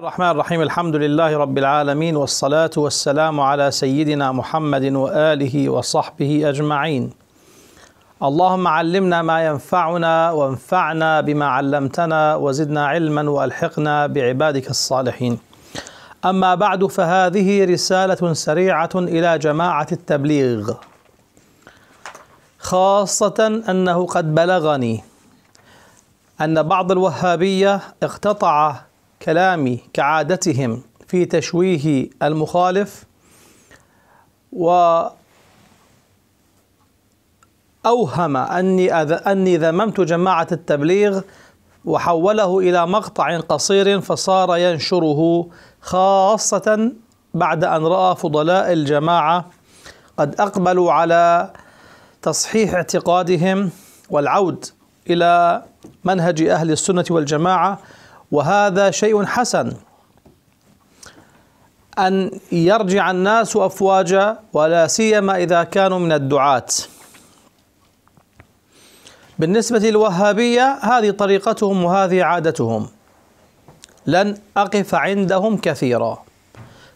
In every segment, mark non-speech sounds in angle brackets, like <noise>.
الرحمن الرحيم. الحمد لله رب العالمين والصلاة والسلام على سيدنا محمد وآله وصحبه أجمعين. اللهم علمنا ما ينفعنا وانفعنا بما علمتنا وزدنا علما وألحقنا بعبادك الصالحين. أما بعد فهذه رسالة سريعة إلى جماعة التبليغ. خاصة أنه قد بلغني أن بعض الوهابية اقتطع كلامي كعادتهم في تشويه المخالف و أوهم أني أني ذممت جماعة التبليغ وحوله إلى مقطع قصير فصار ينشره خاصة بعد أن رأى فضلاء الجماعة قد أقبلوا على تصحيح اعتقادهم والعود إلى منهج أهل السنة والجماعة وهذا شيء حسن. أن يرجع الناس أفواجا ولا سيما إذا كانوا من الدعاة. بالنسبة للوهابية هذه طريقتهم وهذه عادتهم. لن أقف عندهم كثيرا.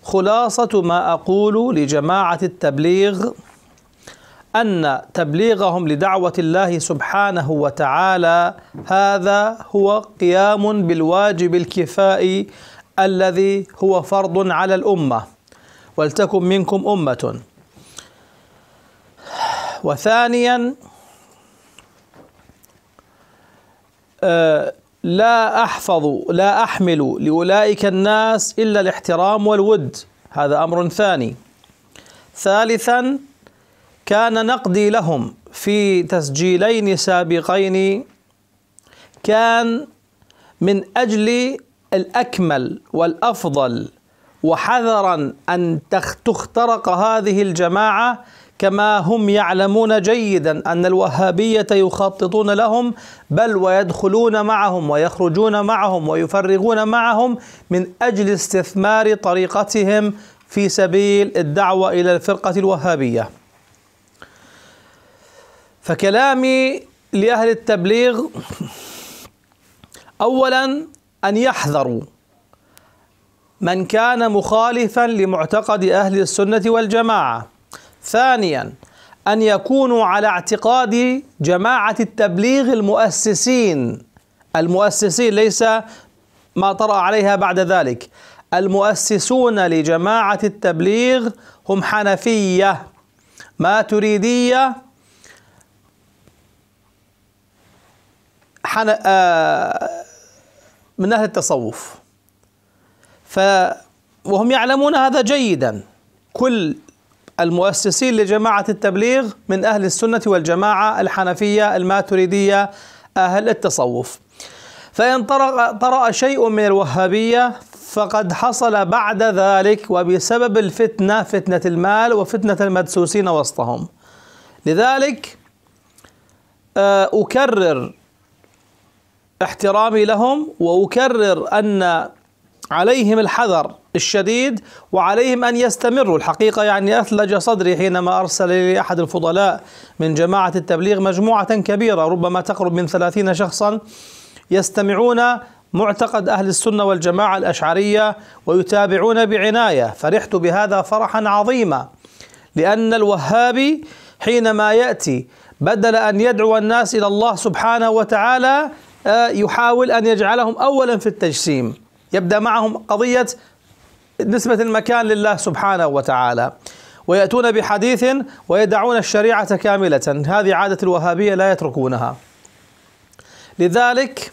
خلاصة ما أقول لجماعة التبليغ أن تبليغهم لدعوة الله سبحانه وتعالى هذا هو قيام بالواجب الكفائي الذي هو فرض على الأمة. ولتكن منكم أمة. وثانيا لا أحفظ لا أحمل لأولئك الناس إلا الاحترام والود. هذا أمر ثاني. ثالثا كان نقدي لهم في تسجيلين سابقين كان من أجل الأكمل والأفضل وحذرا أن تخترق هذه الجماعة كما هم يعلمون جيدا أن الوهابية يخططون لهم بل ويدخلون معهم ويخرجون معهم ويفرغون معهم من أجل استثمار طريقتهم في سبيل الدعوة إلى الفرقة الوهابية. فكلامي لأهل التبليغ اولا أن يحذروا من كان مخالفا لمعتقد أهل السنة والجماعة. ثانيا أن يكونوا على اعتقاد جماعة التبليغ المؤسسين. المؤسسين ليس ما طرأ عليها بعد ذلك. المؤسسون لجماعة التبليغ هم حنفية ما تريديه حن... آه من أهل التصوف. ف وهم يعلمون هذا جيدا. كل المؤسسين لجماعة التبليغ من أهل السنة والجماعة الحنفية الماتريدية أهل التصوف. فإن طرأ, شيء من الوهابية فقد حصل بعد ذلك وبسبب الفتنة فتنة المال وفتنة المدسوسين وسطهم. لذلك أكرر احترامي لهم وأكرر أن عليهم الحذر الشديد وعليهم أن يستمروا. الحقيقة يعني أثلج صدري حينما أرسل لي أحد الفضلاء من جماعة التبليغ مجموعة كبيرة ربما تقرب من ثلاثين شخصا يستمعون معتقد أهل السنة والجماعة الأشعرية ويتابعون بعناية. فرحت بهذا فرحا عظيما لأن الوهابي حينما يأتي بدل أن يدعو الناس إلى الله سبحانه وتعالى يحاول أن يجعلهم اولا في التجسيم. يبدأ معهم قضية نسبة المكان لله سبحانه وتعالى. ويأتون بحديث ويدعون الشريعة كاملة. هذه عادة الوهابية لا يتركونها. لذلك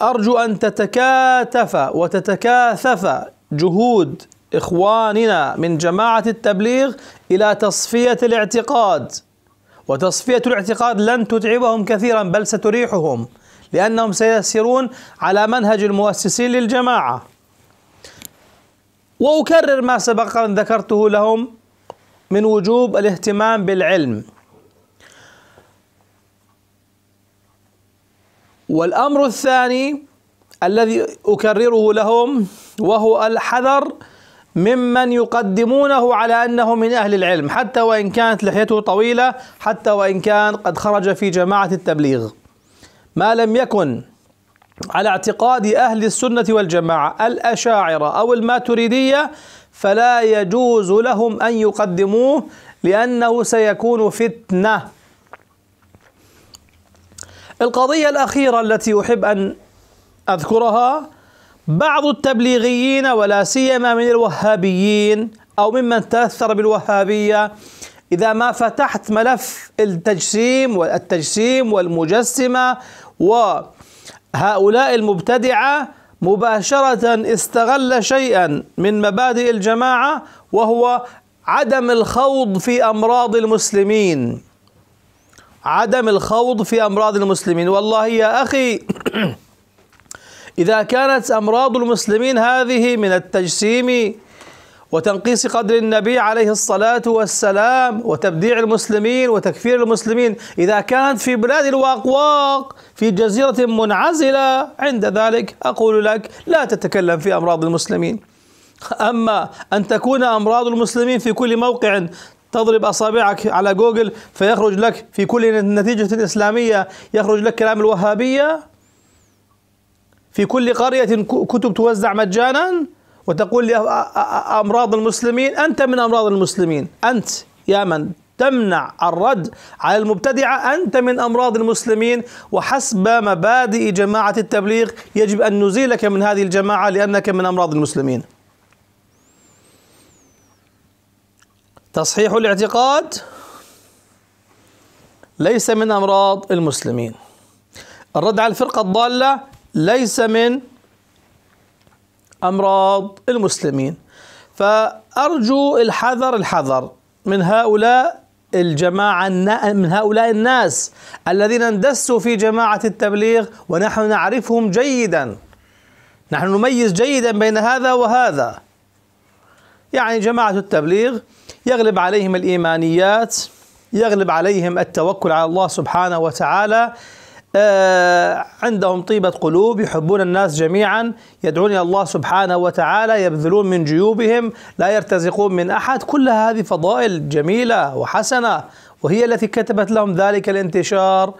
أرجو أن تتكاتف وتتكاثف جهود إخواننا من جماعة التبليغ إلى تصفية الاعتقاد. وتصفية الاعتقاد لن تتعبهم كثيرا بل ستريحهم لأنهم سيسيرون على منهج المؤسسين للجماعة. وأكرر ما سبق أن ذكرته لهم من وجوب الاهتمام بالعلم. والأمر الثاني الذي أكرره لهم وهو الحذر ممن يقدمونه على أنه من أهل العلم حتى وإن كانت لحيته طويلة حتى وإن كان قد خرج في جماعة التبليغ. ما لم يكن على اعتقاد أهل السنة والجماعة الأشاعرة أو الماتريدية فلا يجوز لهم أن يقدموه لأنه سيكون فتنة. القضية الأخيرة التي أحب أن أذكرها بعض التبليغيين ولا سيما من الوهابيين أو ممن تأثر بالوهابية إذا ما فتحت ملف التجسيم والتجسيم والمجسمة وهؤلاء المبتدعة مباشرة استغل شيئا من مبادئ الجماعة وهو عدم الخوض في أمراض المسلمين. عدم الخوض في أمراض المسلمين. والله يا أخي <clears throat> إذا كانت أمراض المسلمين هذه من التجسيم وتنقيص قدر النبي عليه الصلاة والسلام وتبديع المسلمين وتكفير المسلمين إذا كانت في بلاد الواقواق في جزيرة منعزلة عند ذلك أقول لك لا تتكلم في أمراض المسلمين. أما أن تكون أمراض المسلمين في كل موقع تضرب أصابعك على جوجل فيخرج لك في كل نتيجة إسلامية يخرج لك كلام الوهابية في كل قرية كتب توزع مجانا وتقول لي أمراض المسلمين أنت من أمراض المسلمين. أنت يا من؟ تمنع الرد على المبتدعة أنت من أمراض المسلمين. وحسب مبادئ جماعة التبليغ يجب أن نزيلك من هذه الجماعة لأنك من أمراض المسلمين. تصحيح الاعتقاد ليس من أمراض المسلمين. الرد على الفرقة الضالة ليس من أمراض المسلمين. فأرجو الحذر الحذر من هؤلاء الجماعة من هؤلاء الناس الذين اندسوا في جماعة التبليغ ونحن نعرفهم جيدا. نحن نميز جيدا بين هذا وهذا. يعني جماعة التبليغ يغلب عليهم الإيمانيات يغلب عليهم التوكل على الله سبحانه وتعالى عندهم طيبة قلوب يحبون الناس جميعا يدعون إلى الله سبحانه وتعالى يبذلون من جيوبهم لا يرتزقون من أحد. كل هذه فضائل جميلة وحسنة وهي التي كتبت لهم ذلك الانتشار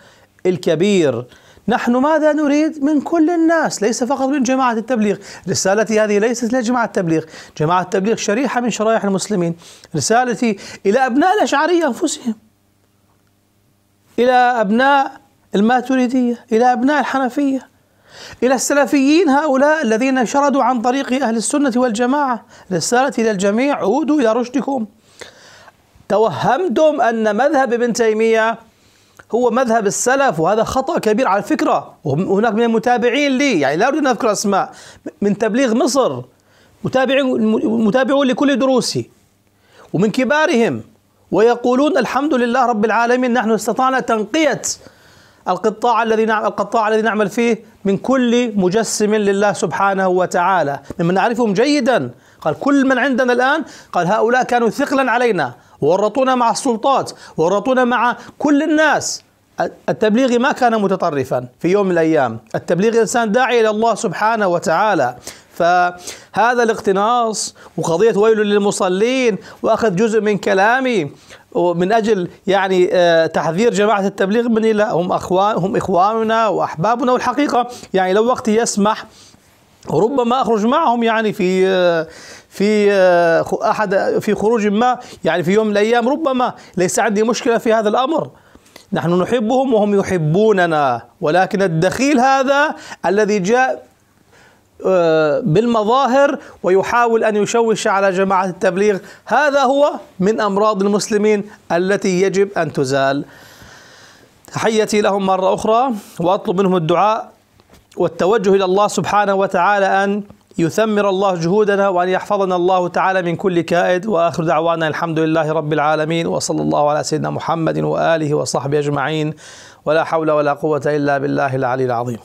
الكبير. نحن ماذا نريد من كل الناس؟ ليس فقط من جماعة التبليغ. رسالتي هذه ليست لجماعة التبليغ. جماعة التبليغ شريحة من شرائح المسلمين. رسالتي إلى أبناء الأشعرية أنفسهم. إلى أبناء الماتريدية إلى أبناء الحنفية إلى السلفيين هؤلاء الذين شردوا عن طريق أهل السنة والجماعة. رسالة إلى الجميع عودوا إلى رشدكم. توهمتم أن مذهب ابن تيمية هو مذهب السلف وهذا خطأ كبير على فكرة وهناك من المتابعين لي يعني لا أريد أن أذكر أسماء من تبليغ مصر متابعين متابعون لكل دروسي ومن كبارهم ويقولون الحمد لله رب العالمين نحن استطعنا تنقية القطاع الذي نعمل القطاع الذي نعمل فيه من كل مجسم لله سبحانه وتعالى. ممن نعرفهم جيدا. قال كل من عندنا الآن قال هؤلاء كانوا ثقلا علينا ورطونا مع السلطات ورطونا مع كل الناس. التبليغ ما كان متطرفا في يوم من الأيام، التبليغ انسان داعي إلى الله سبحانه وتعالى، فهذا الاقتناص وقضية ويل للمصلين وأخذ جزء من كلامي. ومن أجل يعني آه، تحذير جماعة التبليغ مني لا هم أخوان هم إخواننا وأحبابنا والحقيقة يعني لو وقتي يسمح ربما أخرج معهم يعني في آه، في آه، أحد في خروج ما يعني في يوم من الأيام ربما ليس عندي مشكلة في هذا الأمر. نحن نحبهم وهم يحبوننا ولكن الدخيل هذا الذي جاء بالمظاهر ويحاول أن يشوش على جماعة التبليغ. هذا هو من أمراض المسلمين التي يجب أن تزال. تحيتي لهم مرة أخرى وأطلب منهم الدعاء والتوجه إلى الله سبحانه وتعالى أن يثمر الله جهودنا وأن يحفظنا الله تعالى من كل كائد. وآخر دعوانا الحمد لله رب العالمين وصلى الله على سيدنا محمد وآله وصحبه أجمعين. ولا حول ولا قوة إلا بالله العلي العظيم.